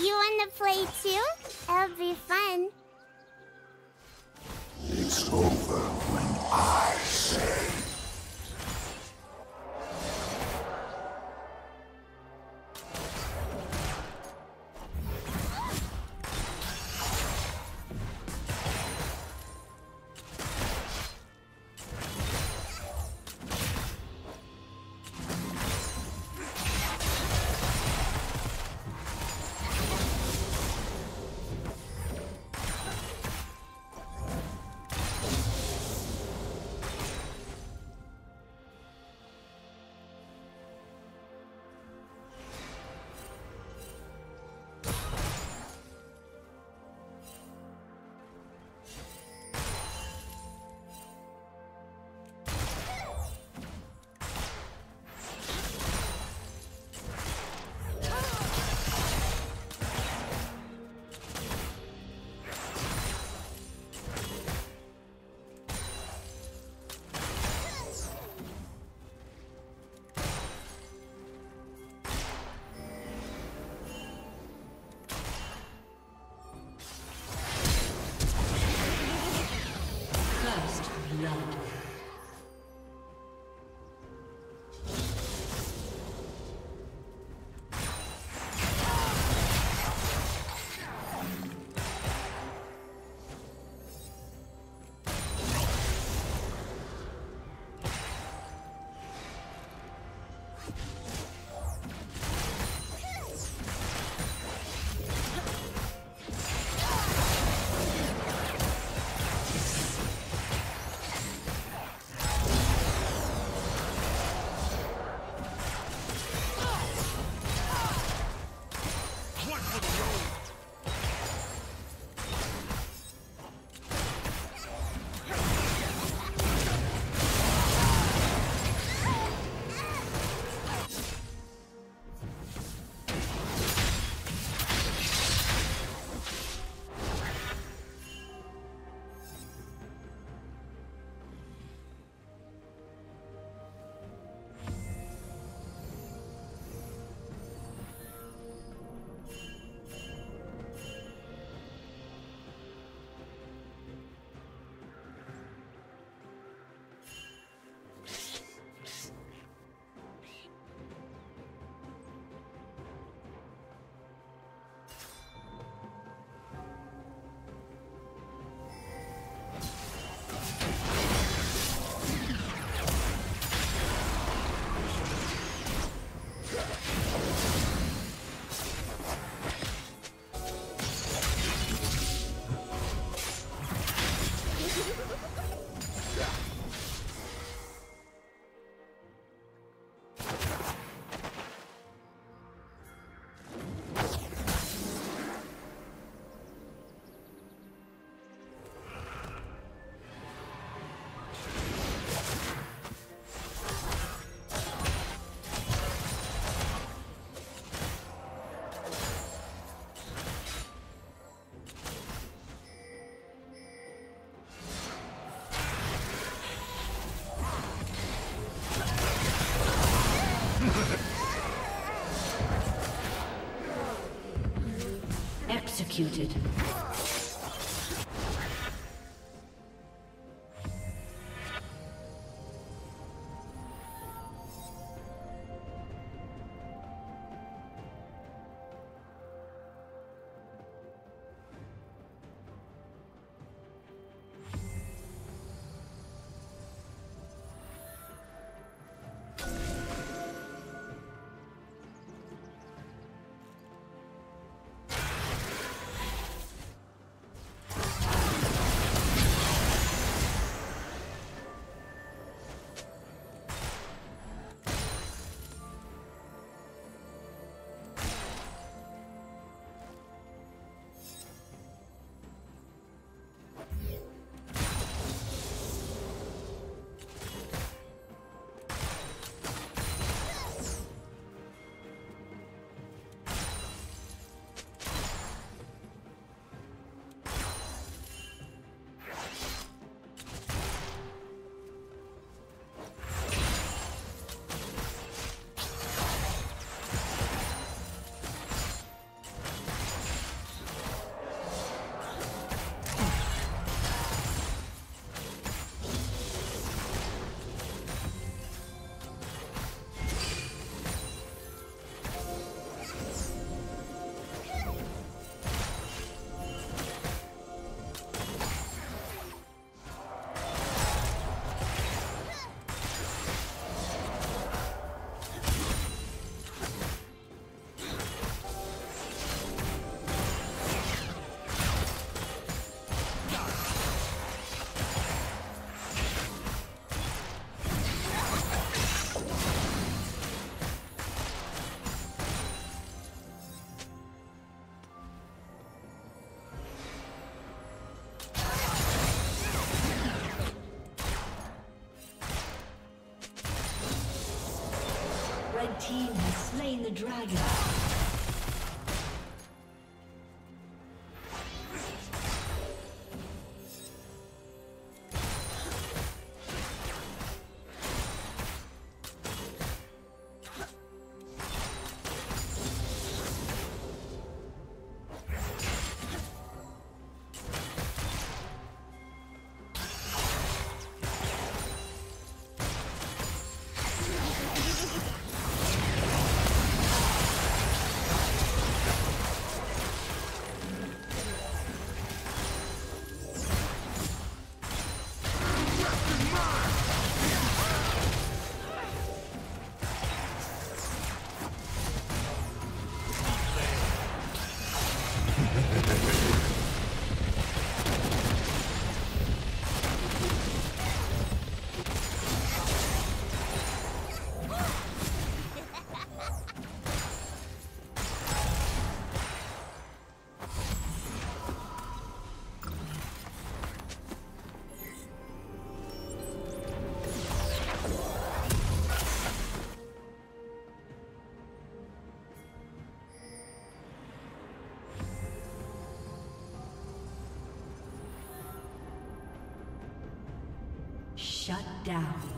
You wanna play too? It'll be fun. It's over when I say. Executed. Dragon. Shut down.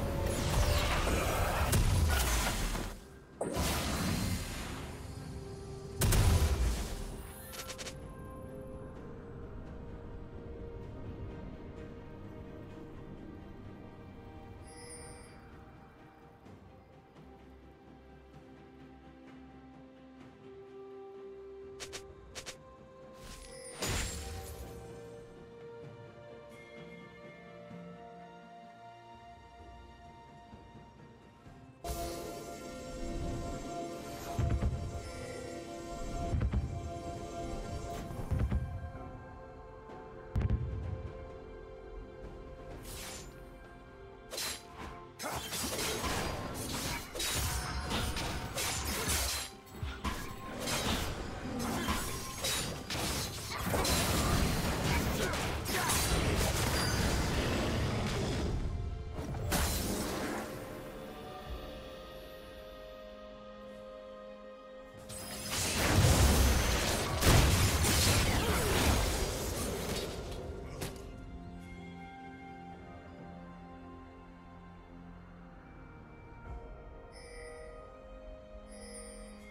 Yeah.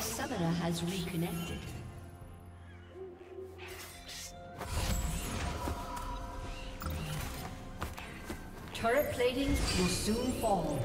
Summoner has reconnected. Turret plating will soon fall.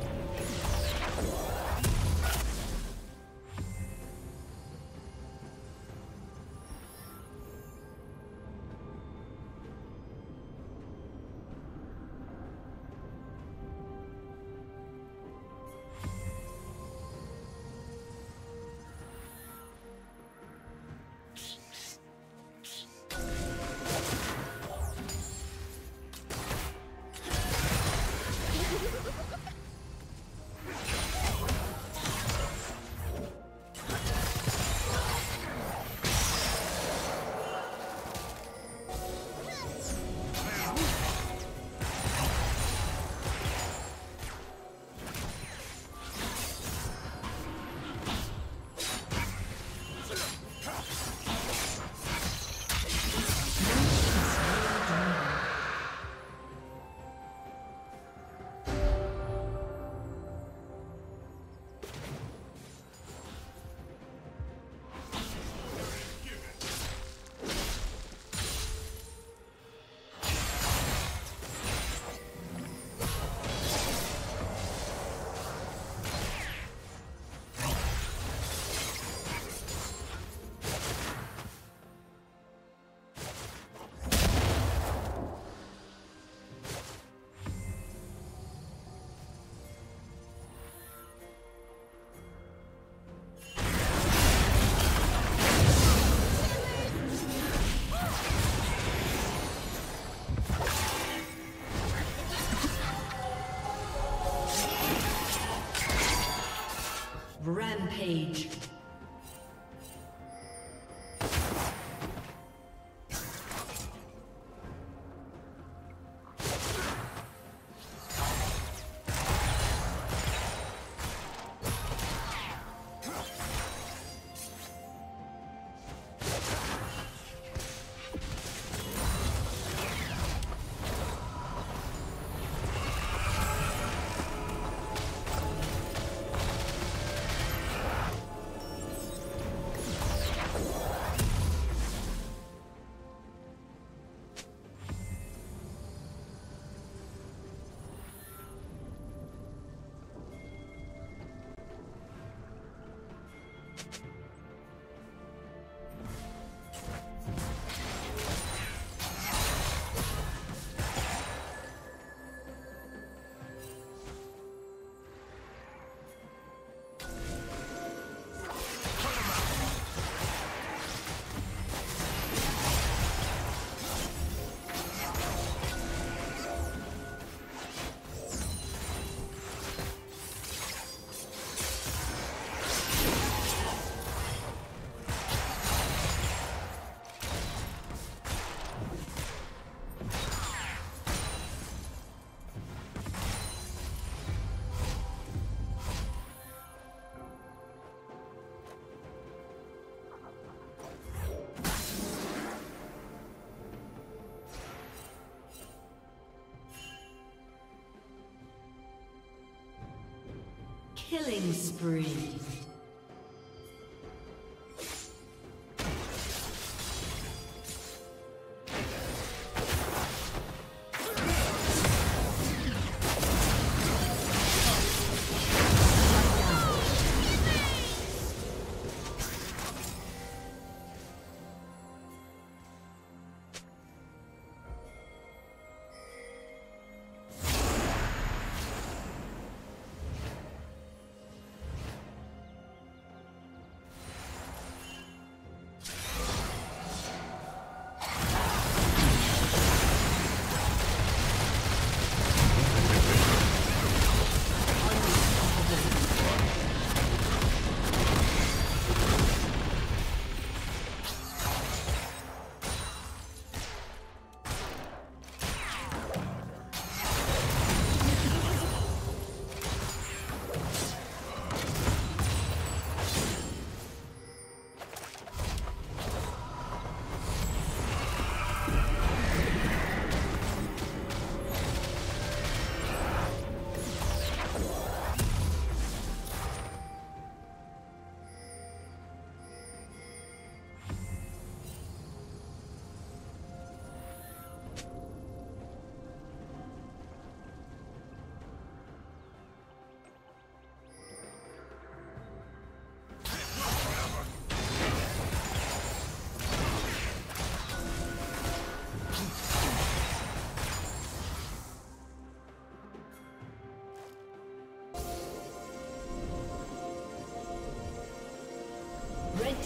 Rampage. Killing spree.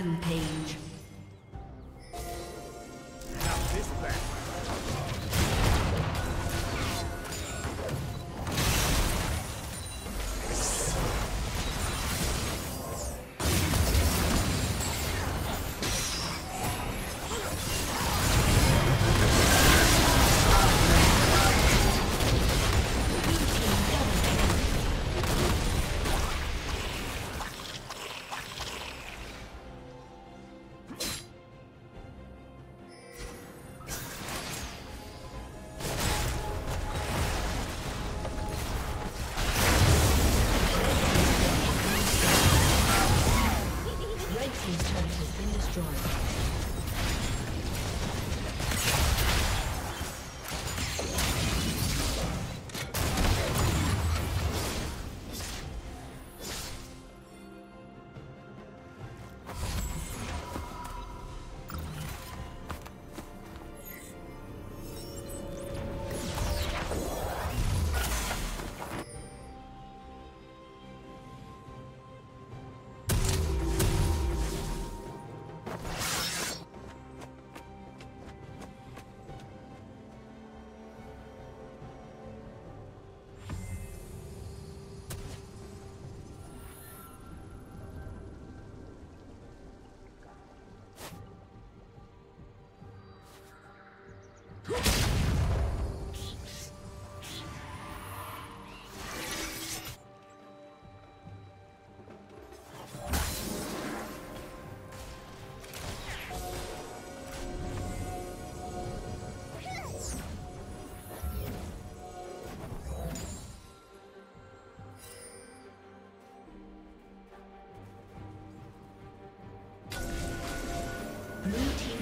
Rampage.